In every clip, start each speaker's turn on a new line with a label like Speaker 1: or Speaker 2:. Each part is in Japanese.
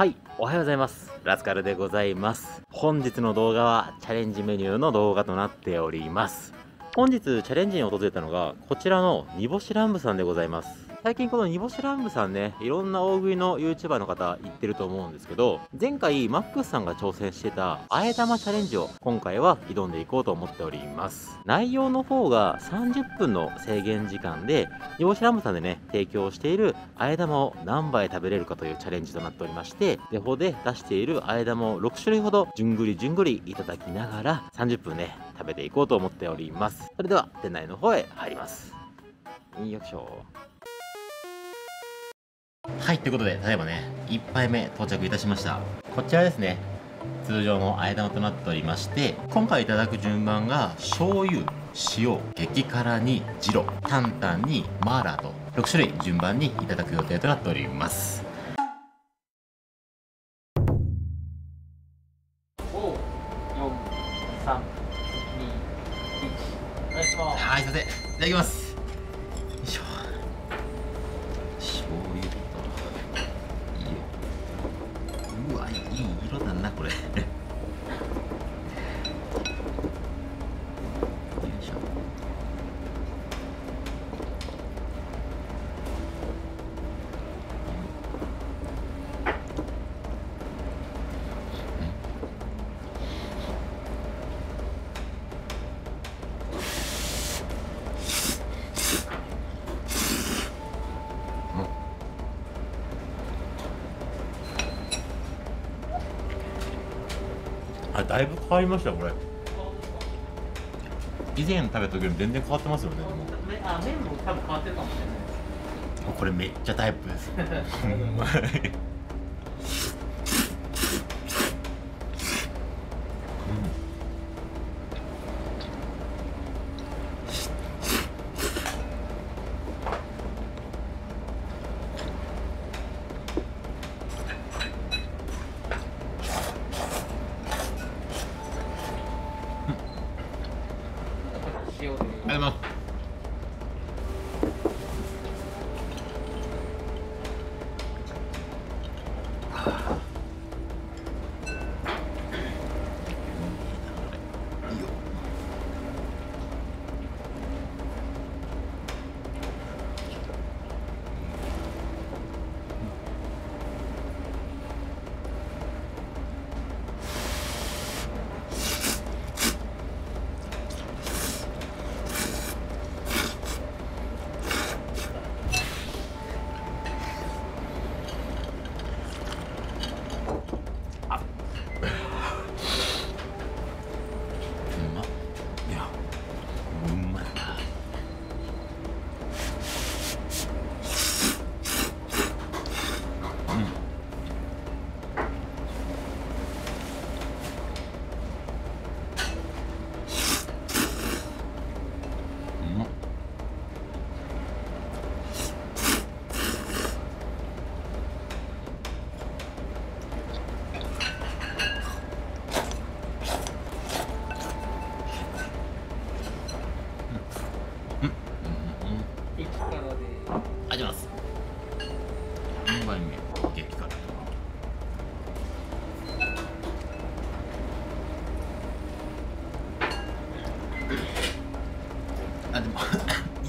Speaker 1: はい、おはようございます。ラスカルでございます。本日の動画はチャレンジメニューの動画となっております。本日チャレンジに訪れたのがこちらの煮干しランブさんでございます。最近この煮干し乱舞さんね、いろんな大食いの YouTuber の方言ってると思うんですけど、前回マックスさんが挑戦してたあえ玉チャレンジを今回は挑んでいこうと思っております。内容の方が30分の制限時間で、煮干し乱舞さんでね、提供しているあえ玉を何杯食べれるかというチャレンジとなっておりまして、デフォで出しているあえ玉を6種類ほど、じゅんぐりじゅんぐりいただきながら、30分ね、食べていこうと思っております。それでは、店内の方へ入ります。よいしょ。はい、ということで、例えばね、1杯目到着いたしました。こちらですね、通常のあえ玉となっておりまして、今回いただく順番が、醤油、塩、激辛にジロ、タンタンにマーラーと、6種類順番にいただく予定となっております。
Speaker 2: 5、4、3、2、1。お願いします。
Speaker 1: はい、すいません。いただきます。変わりました、これ。以前食べた時より全然変わってますよね、でも。
Speaker 2: めあ、麺も多分変わってるかもしれない。
Speaker 1: これめっちゃタイプです。ほんまに。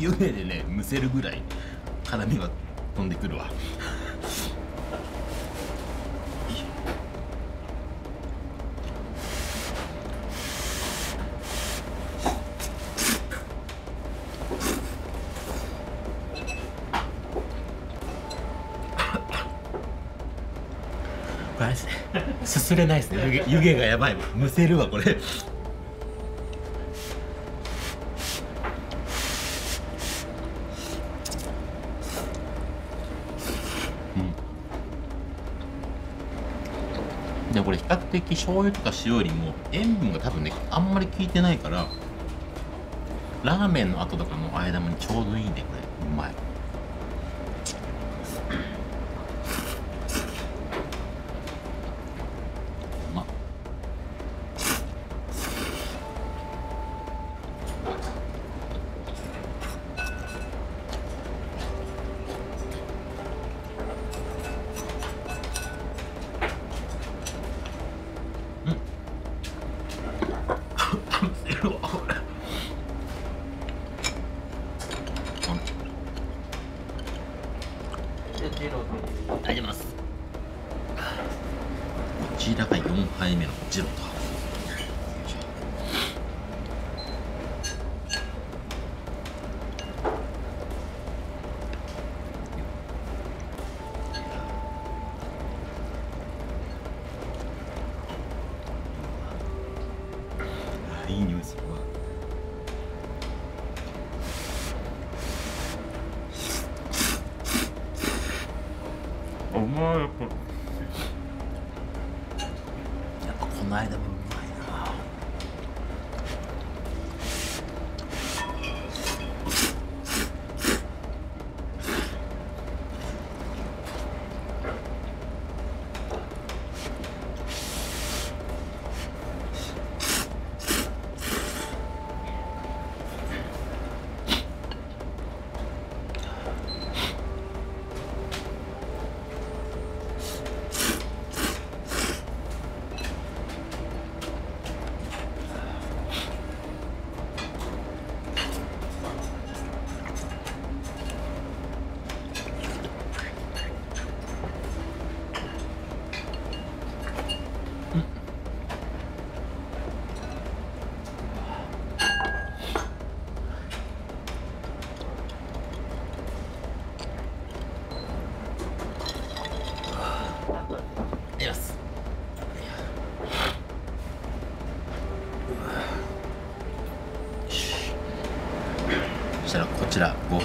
Speaker 1: 湯気でねむせるぐらい辛みが飛んでくるわ。これすすれないですね。湯気湯気がやばい。むせるわこれうんでこれ比較的醤油とか塩よりも塩分が多分ねあんまり効いてないからラーメンの後とかの間にちょうどいいねこれ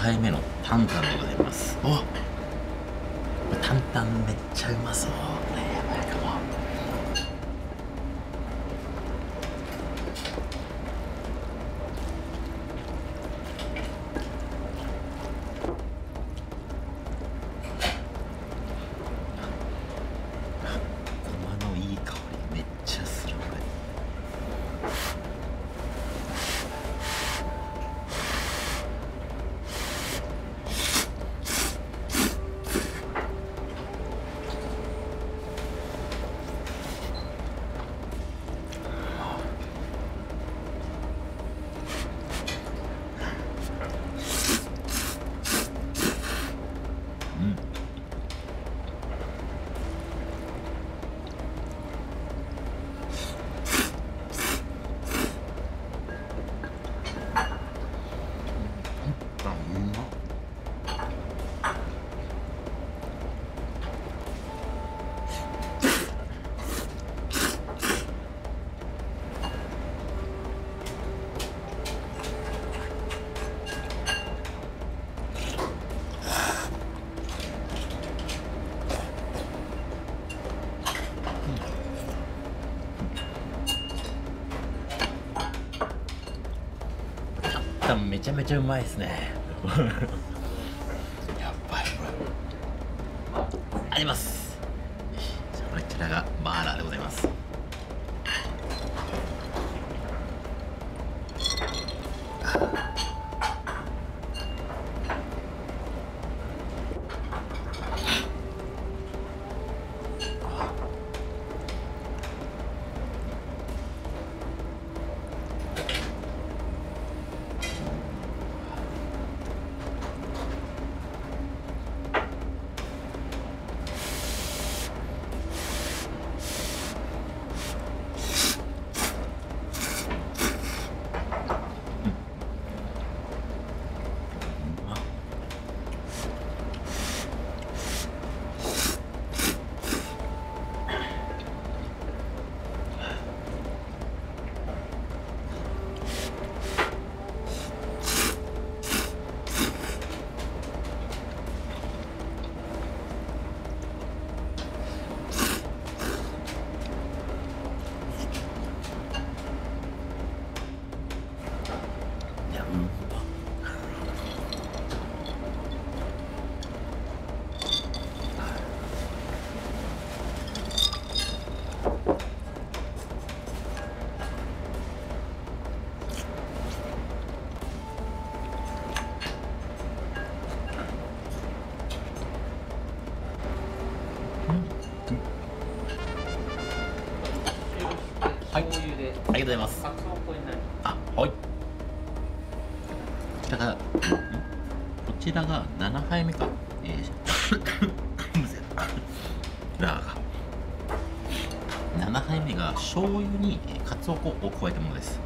Speaker 1: 回目のパンタンでごめちゃめちゃうまいですね。やばいありますございます。あはい。こちらがこちらが7杯目か、えー ラーが。7杯目が醤油にえーかつお粉を加えたものです。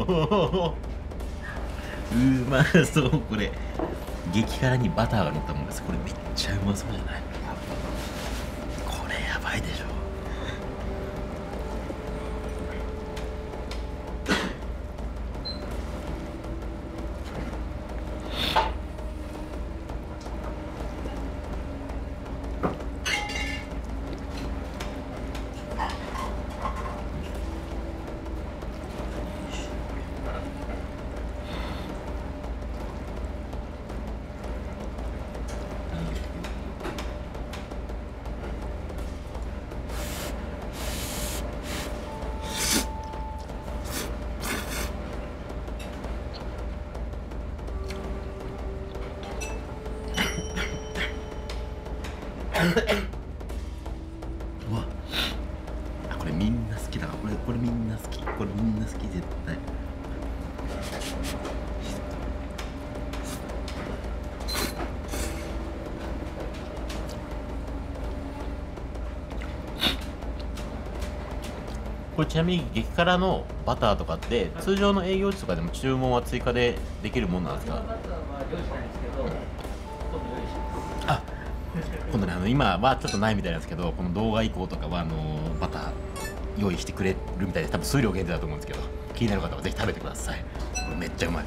Speaker 1: うまそうこれ。激辛にバターが乗ったもんです。これめっちゃうまそうじゃない？うわ。あこれみんな好きだ。これこれみんな好き。これみんな好き絶対。これちなみに激辛のバターとかって通常の営業時とかでも注文は追加でできるもんなんですか？の今はちょっとないみたいなんですけどこの動画以降とかはあのまた用意してくれるみたいで多分数量限定だと思うんですけど気になる方はぜひ食べてください。これめっちゃうまい。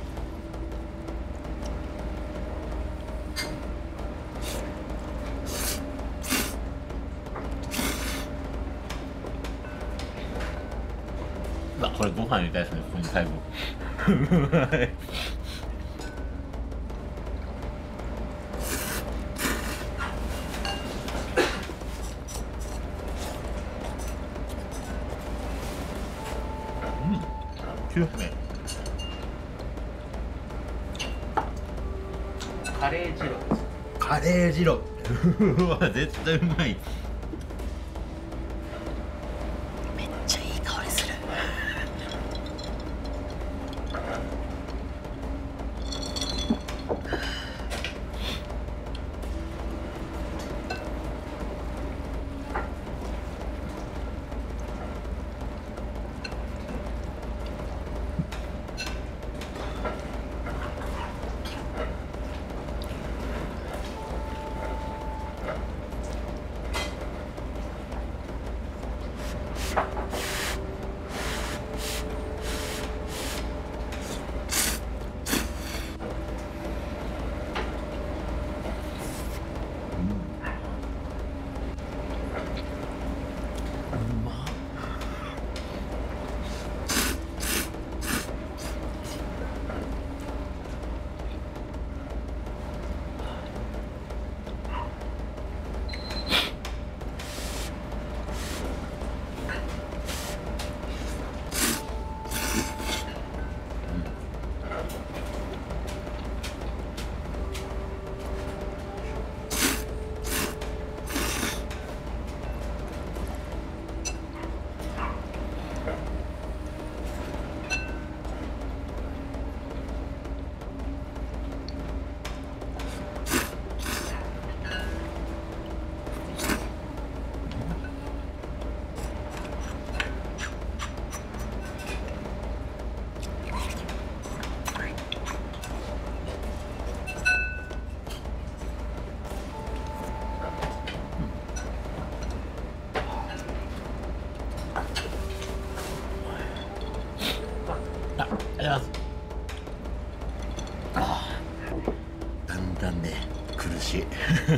Speaker 1: これご飯入れたいですねここに最後。9分
Speaker 2: カレー二郎。
Speaker 1: カレー二郎。うわ絶対うまい。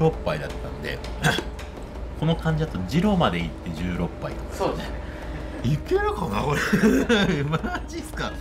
Speaker 1: 16杯だったんで この感じだとジロまで行って16杯。
Speaker 2: そうですね。
Speaker 1: いけるかなこれ。マジっすか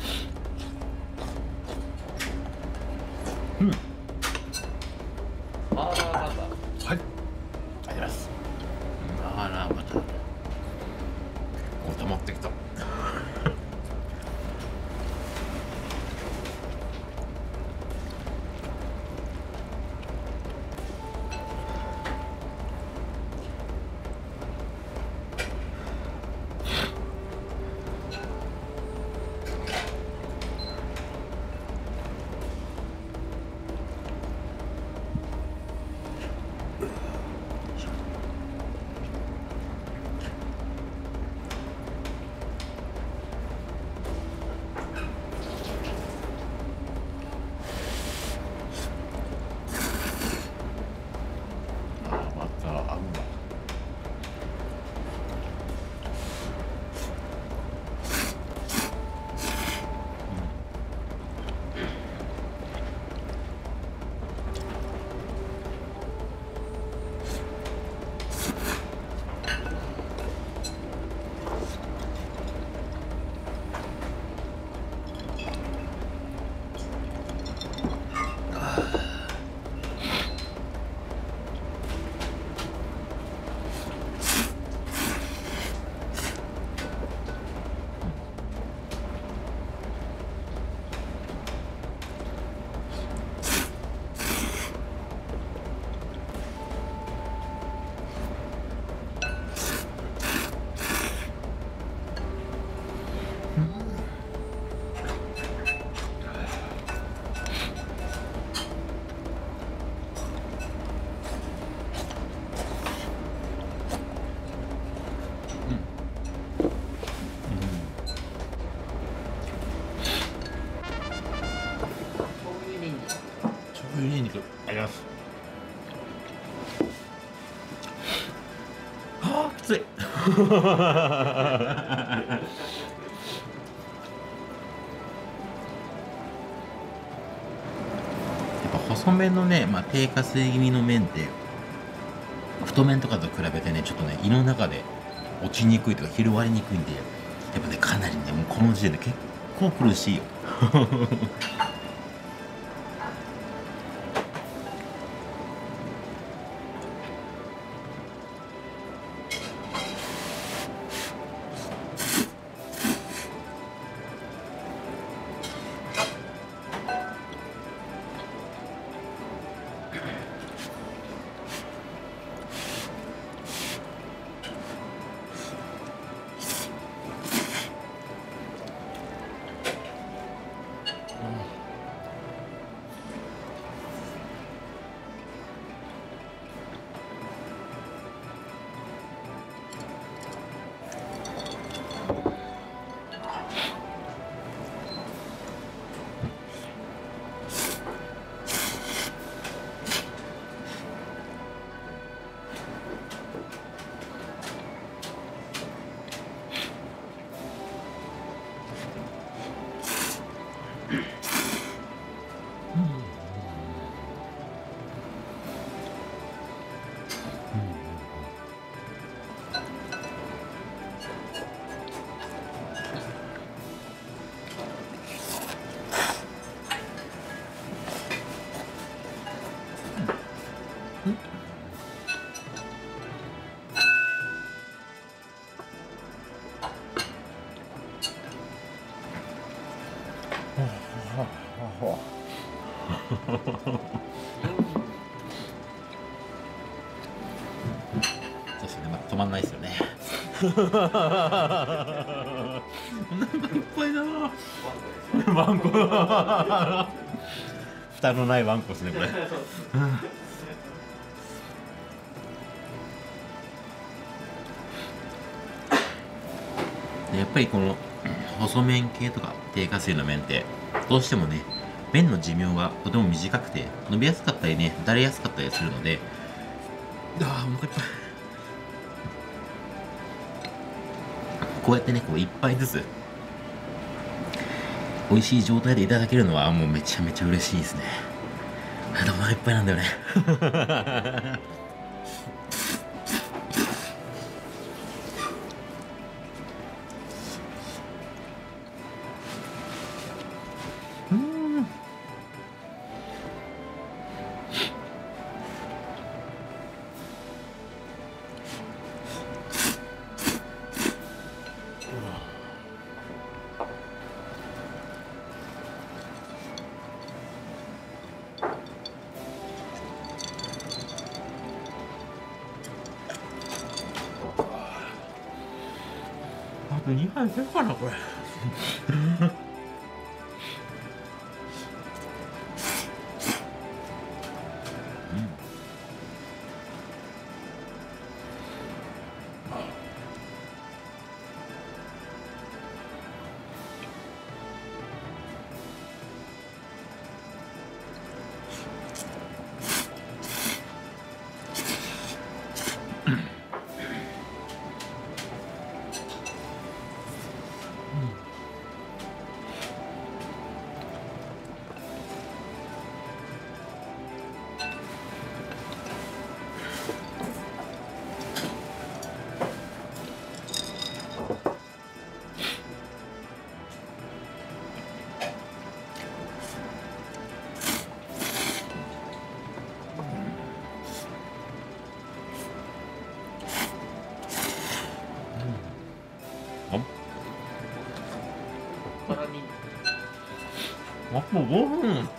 Speaker 1: やっぱ細麺のね、まあ、低下水気味の麺って太麺とかと比べてねちょっとね胃の中で落ちにくいとか広がりにくいんでやっぱねかなりねもうこの時点で結構苦しいよ。そうですね、まあ、止まんないですよね。お腹いっぱいだな。ワンコ。蓋のないワンコですね、これ。でやっぱりこの細麺系とか低下水の麺ってどうしてもね麺の寿命がとても短くて伸びやすかったりねだれやすかったりするので。ああお腹いっぱいこうやってねこう一杯ずつ美味しい状態でいただけるのはもうめちゃめちゃ嬉しいですね。あでもお腹いっぱいなんだよね2杯いけるかなこれ。あ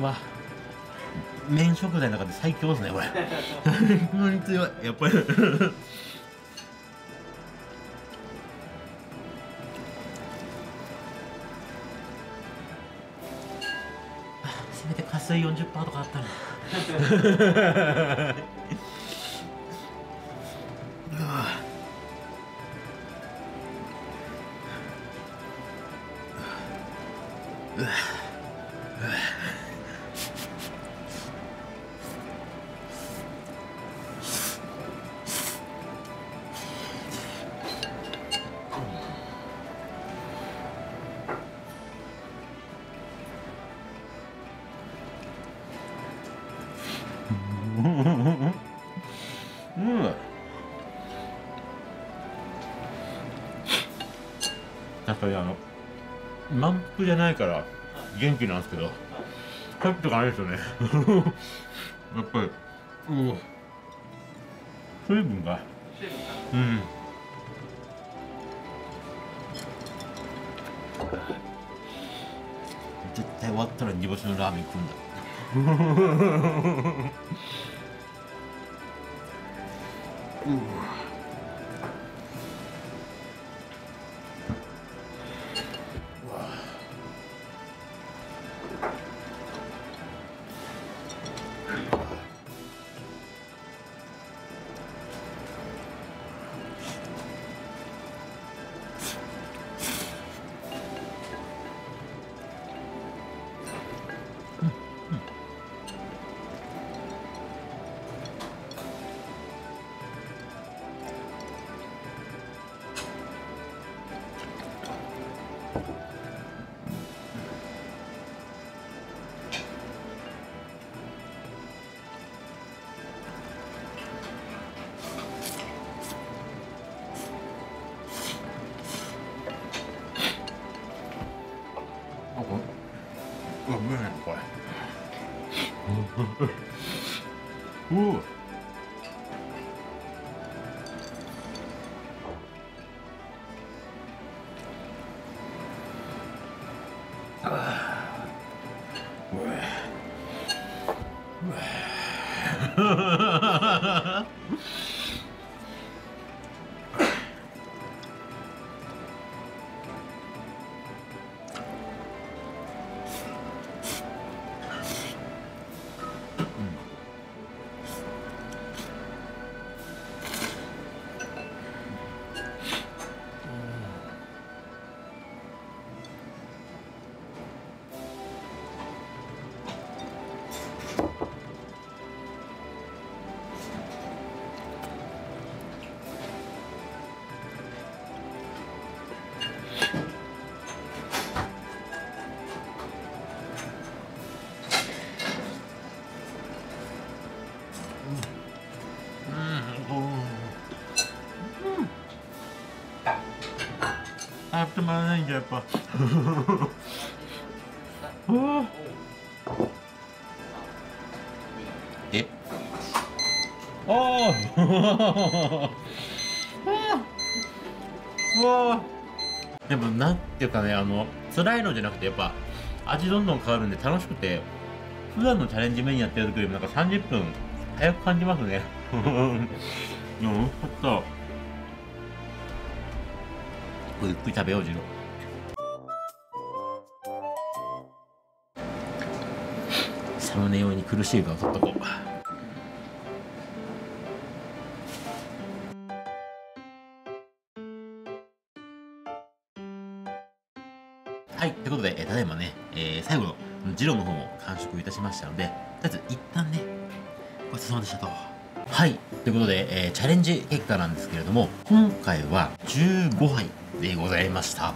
Speaker 1: 汁なしは麺食材の中で最強ですねこれ。本当に強い。やっぱり。せめて加水40%とかあったら じゃないから元気なんですけどちょっとあれですよね。やっぱりうん水分が。うん。絶対終わったら煮干しのラーメン食うんだ。あ うわうまいなこれうわ止まらないんだやっぱ。うわえ？ああうわでもなんていうかねあの辛いのじゃなくてやっぱ味どんどん変わるんで楽しくて普段のチャレンジメニューやってる時よりもなんか30分早く感じますね。いや美味しかったゆっくり食べよう、ジロサムネ用に苦しい顔取っとこう。はい、ということで、えーただいまね、えー最後のジローの方も完食いたしましたので、とりあえず一旦ね、ごちそうさまでしたと。はい、ということで、えーチャレンジ結果なんですけれども、今回は15杯でございました。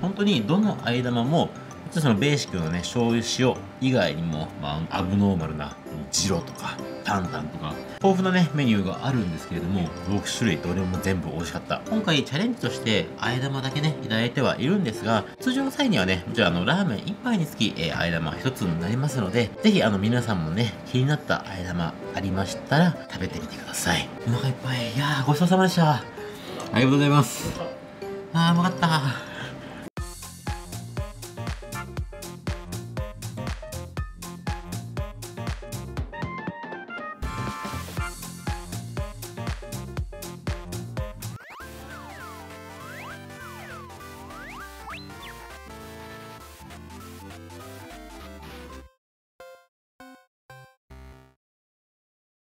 Speaker 1: 本当にどの間玉も、そのベーシックなね、醤油塩以外にも、まあ、アブノーマルなジロとか、タンタンとか、豊富なね、メニューがあるんですけれども、6種類どれも全部美味しかった。今回チャレンジとして、あえ玉だけね、いただいてはいるんですが、通常の際にはね、じゃあ、あの、ラーメン1杯につき、えー、あえ玉1つになりますので、ぜひ、あの、皆さんもね、気になったあえ玉ありましたら、食べてみてください。お腹いっぱい。いやー、ごちそうさまでした。ありがとうございます。ああ、うまかった。